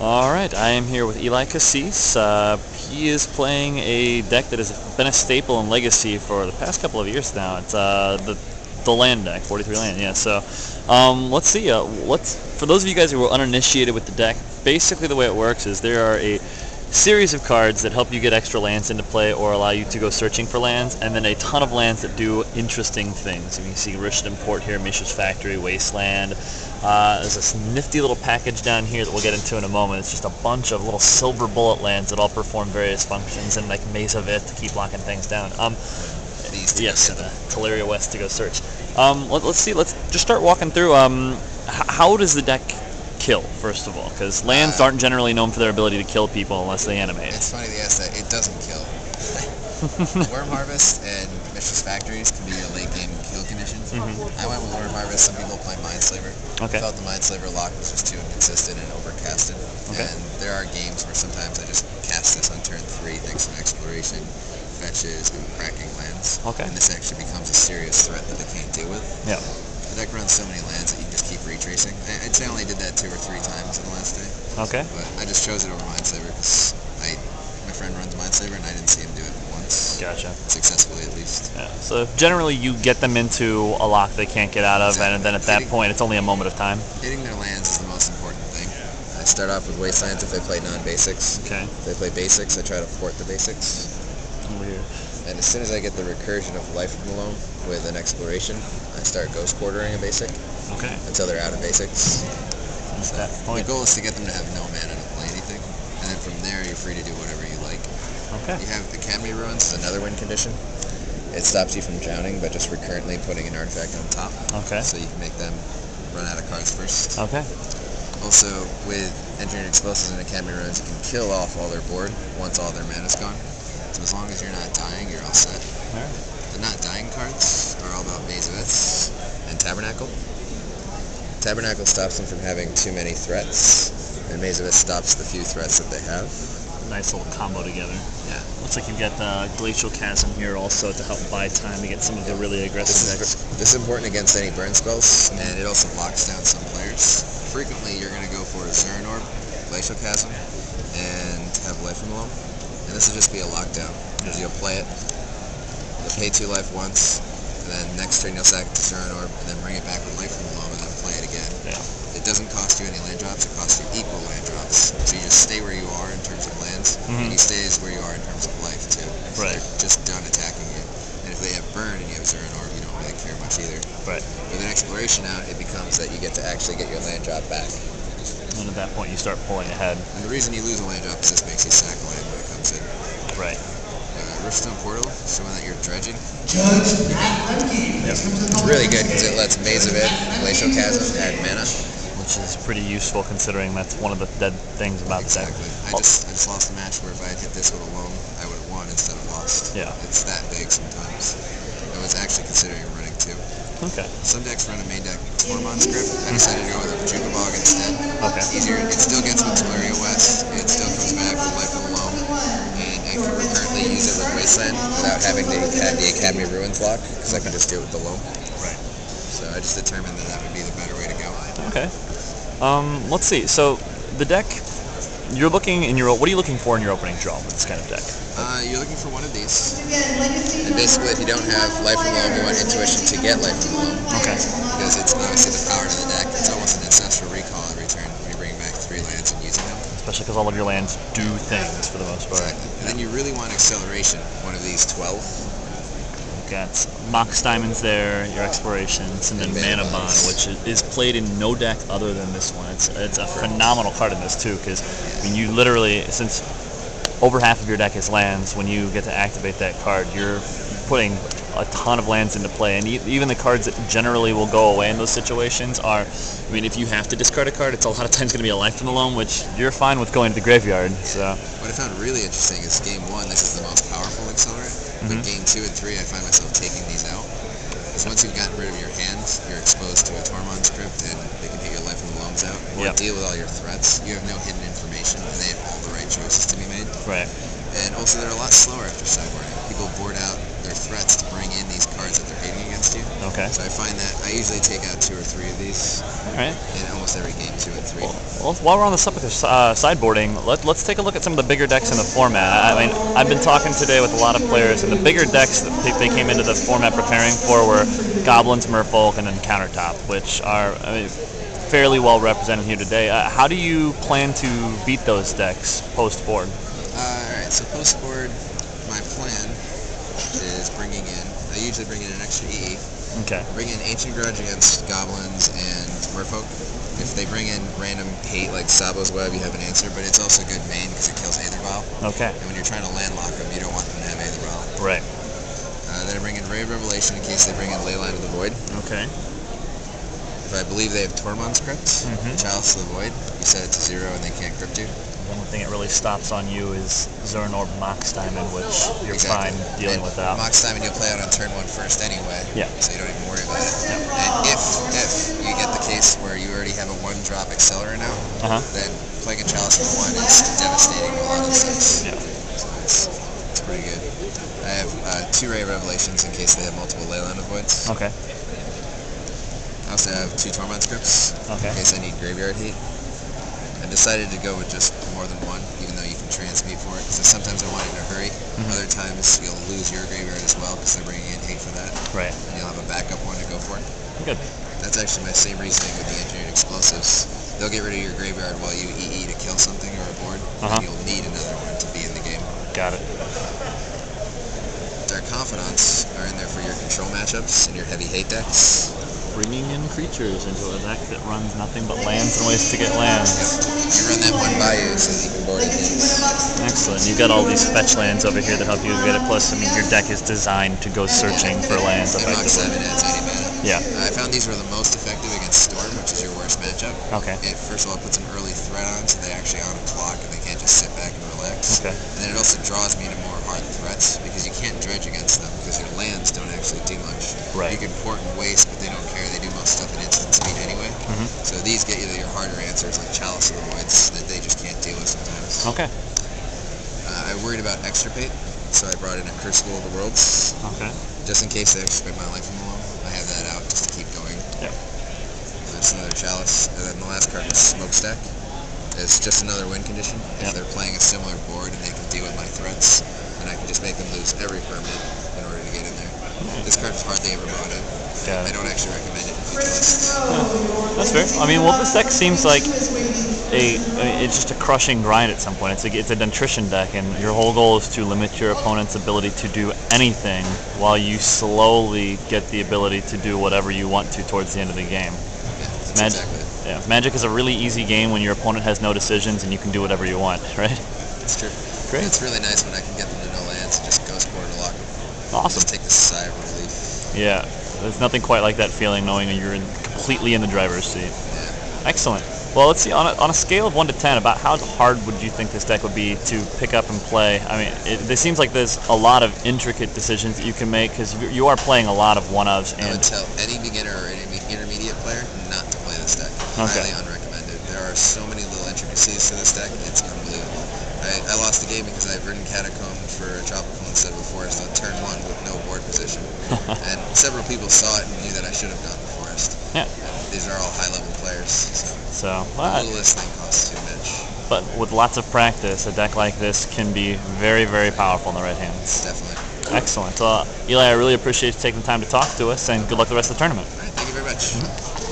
All right, I am here with Eli Kassis. Uh, he is playing a deck that has been a staple in Legacy for the past couple of years now. It's uh, the the land deck, 43 land. Yeah. So um, let's see. Uh, let's for those of you guys who are uninitiated with the deck, basically the way it works is there are a series of cards that help you get extra lands into play or allow you to go searching for lands, and then a ton of lands that do interesting things. You can see Rishadan Port here, Mishra's Factory, Wasteland. Uh, there's this nifty little package down here that we'll get into in a moment. It's just a bunch of little silver bullet lands that all perform various functions, and like Maze of Ith to keep locking things down. Um, yes, and uh, Tolaria West to go search. Um, let, us see. Let's just start walking through. Um, how does the deck kill, first of all, because lands uh, aren't generally known for their ability to kill people unless they animate. It's funny they ask that. It doesn't kill. Worm Harvest and Mishra's Factories can be a late game kill condition. Mm-hmm. I went with Worm Harvest. Some people play Mindslaver. Okay. I felt the Mindslaver lock was just too inconsistent and overcasted. Okay. And there are games where sometimes I just cast this on turn three thanks to exploration, fetches, and cracking lands. Okay. And this actually becomes a serious threat that they can't deal with. Yeah. The deck runs so many lands that you can just keep retracing. I, would say I only did that two or three times in the last day. Okay. But I just chose it over Mindslaver because I my friend runs Mindslaver and I didn't see him do it once. Gotcha. Successfully at least. Yeah. So generally you get them into a lock they can't get out of, exactly. and then at that hitting, point it's only a moment of time. Hitting their lands is the most important thing. I start off with Wastelands if they play non-basics. Okay. If they play basics, I try to port the basics. Over here. And as soon as I get the recursion of Life from the Loam with an exploration, I start ghost quartering a basic. Okay. Until they're out of basics. So the goal is to get them to have no mana to play anything, and then from there you're free to do whatever you like. Okay. You have the Academy Ruins, is another win condition. It stops you from drowning by just recurrently putting an artifact on top. Okay. So you can make them run out of cards first. Okay. Also, with Engineered Explosives and the Academy Ruins, you can kill off all their board once all their mana's gone. So as long as you're not dying, you're all set. All right. The not dying cards are all about Maze and Tabernacle. Tabernacle stops them from having too many threats, and Maze stops the few threats that they have. Nice little combo together. Yeah. Looks like you've got the Glacial Chasm here also to help buy time to get some of the really aggressive this decks. Is, this is important against any burn spells, and it also locks down some players. Frequently, you're going to go for a Zuran Orb, Glacial Chasm, and have Life from Loam and this will just be a lockdown. You'll play it, you'll pay two life once, and then next turn you'll sack the Zuran Orb, and then bring it back with life from the and then play it again. Yeah. It doesn't cost you any land drops, it costs you equal land drops. So you just stay where you are in terms of lands, mm-hmm. and he stays where you are in terms of life too. So right. They're just done attacking you. And if they have burn and you have Zuran Orb, you don't really care much either. Right. With an exploration out, it becomes that you get to actually get your land drop back. And at that point, you start pulling ahead. And the reason you lose a land drop is this makes you sack land when it comes in. Right. Uh, Riftstone Portal, showing that you're dredging. Judge Matt Lemke. Yep. Really good because it lets Maze of Ith, Glacial Chasm add mana. Which is pretty useful considering that's one of the dead things about exactly. the deck. I just, I just lost a match where if I had hit this with a loam, I would have won instead of lost. Yeah. It's that big sometimes. I was actually considering running two. Okay. Some decks run a main deck Tormod's Crypt. I decided to go with a Bojuka Bog instead. Okay. Easier. It still gets with Tolaria West. It still comes back with Life of the Loam. And I can currently use it with Wasteland without having to have the Academy Ruins lock because I can just do it with the Loam. Right. So I just determined that that would be the better way to go. Okay. Um, let's see. So the deck, you're looking in your what are you looking for in your opening draw with this kind of deck? Uh, you're looking for one of these. And basically, if you don't have Life from Loam, you want Intuition to get Life from Loam. Okay. Because it's obviously the power to the deck. It's almost an ancestral recall every turn when you're bringing back three lands and using them. Especially because all of your lands do things for the most part. Exactly. And then you really want Acceleration, one of these 12. You've got Mox Diamonds there, your Explorations, and then and Mana Bond, which is played in no deck other than this one. It's, it's a phenomenal card in this too, because I mean, you literally, since over half of your deck is lands. When you get to activate that card, you're putting a ton of lands into play, and even the cards that generally will go away in those situations are, I mean, if you have to discard a card, it's a lot of times going to be a life from the loam, which you're fine with going to the graveyard. So. What I found really interesting is game one, this is the most powerful accelerant, but mm-hmm. game two and three, I find myself taking these out. Because once you've gotten rid of your hands, you're exposed to a Tormod's Crypt, and they can take your life from the loams out, or yep. deal with all your threats. You have no hidden information, and they have all the right choices to be made. Right. And also, they're a lot slower after sideboarding. People board out their threats to bring in these cards that they're hating against you. Okay. So I find that I usually take out two or three of these All right. in almost every game, two and three. Well, well, while we're on the subject of uh, sideboarding, let, let's take a look at some of the bigger decks in the format. I mean, I've been talking today with a lot of players, and the bigger decks that they, they came into the format preparing for were Goblins, Merfolk, and then Countertop, which are I mean, fairly well represented here today. Uh, how do you plan to beat those decks post-board? Alright, so post board, my plan is bringing in, I usually bring in an extra EE. Okay. Bring in Ancient Grudge against Goblins and Merfolk. If they bring in random hate like Tsabo's Web, you have an answer, but it's also good main because it kills Aether Vial. Okay. And when you're trying to landlock them, you don't want them to have Aether Vial. Right. Uh, then I bring in Ray of Revelation in case they bring in Leyline of the Void. Okay. If I believe they have Tormod's Crypt, Mhm. Chalice of the Void, you set it to zero and they can't crypt you. The only thing that really stops on you is Zuran Orb Mox Diamond, which you're Exactly. fine dealing and with that. Mox Diamond you'll play out on turn one first anyway. Yeah. So you don't even worry about it. And if if you get the case where you already have a one drop accelerator now, Uh huh. then playing a Chalice of one is devastating a lot of. Yeah. So it's, it's pretty good. I have uh, two Ray Revelations in case they have multiple Leyline Avoids. Okay. I also have two Tormod's Crypts Okay. in case I need Graveyard Hate. I decided to go with just more than one, even though you can transmute for it, because sometimes I want it in a hurry. Mhm. Other times you'll lose your Graveyard as well, because they're bringing in hate for that, Right. and you'll have a backup one to go for. Good. That's actually my same reasoning with the Engineered Explosives. They'll get rid of your Graveyard while you EE to kill something or a board, Uh-huh. and you'll need another one to be in the game. Got it. Dark Confidants are in there for your control matchups and your heavy hate decks. Bringing in creatures into a deck that runs nothing but lands and ways to get lands. You run that one by you so that you can board. Excellent. You've got all these fetch lands over here that help you get it. Plus, I mean, your deck is designed to go searching for lands effectively. Diamond adds 80 mana. Yeah. I found these were the most effective against Storm, which is your worst matchup. Okay. It first of all puts an early threat on, so they actually on a clock and they can't just sit back and relax. Okay. And then it also draws me to more hard threats because you can't dredge against them because your lands don't actually do much. Right. You can port and waste, but they don't care. They do most stuff at instant speed anyway. Mhm. So these get you your harder answers like Chalice of the Voids that they just can't deal with sometimes. Okay. Uh, I worried about extirpate, so I brought in a Crucible of the Worlds Okay. just in case they extirpate my life from below. I have that out just to keep going. Yeah. That's another chalice. And then the last card is Smokestack. It's just another win condition. If Yep. they're playing a similar board and they can deal with my threats, then I can just make them lose every permanent in order to get in. This card is hardly ever bought in. Got I don't actually recommend it in future lists. That's fair. I mean, well, this deck seems like a. I mean, it's just a crushing grind at some point. It's a, it's a attrition deck, and your whole goal is to limit your opponent's ability to do anything, while you slowly get the ability to do whatever you want to towards the end of the game. Yeah, that's Magic. exactly. Yeah, Magic is a really easy game when your opponent has no decisions and you can do whatever you want, right? It's true. Great. It's really nice when I can get them to no lands and just ghost board to lock them. Awesome. Just take this sigh of relief. Yeah, there's nothing quite like that feeling knowing you're in, completely in the driver's seat. Yeah. Excellent. Well, let's see. On a, on a scale of one to ten, about how hard would you think this deck would be to pick up and play? I mean, it, it seems like there's a lot of intricate decisions that you can make because you, are playing a lot of one ofs I would and tell any beginner or any intermediate player not to play this deck. Okay. Highly unrecommended. There are so many little intricacies to this deck, it's unbelievable. I, I lost the game because I've ridden Catacomb for a tropical of a forest on turn one with no board position. and several people saw it and knew that I should have gone the forest. yeah. And these are all high level players, so So, the well, costs too much. but with lots of practice, a deck like this can be very, very powerful in the right hands. Definitely. Excellent. Uh, Eli, I really appreciate you taking the time to talk to us, and good luck the rest of the tournament. All right, thank you very much.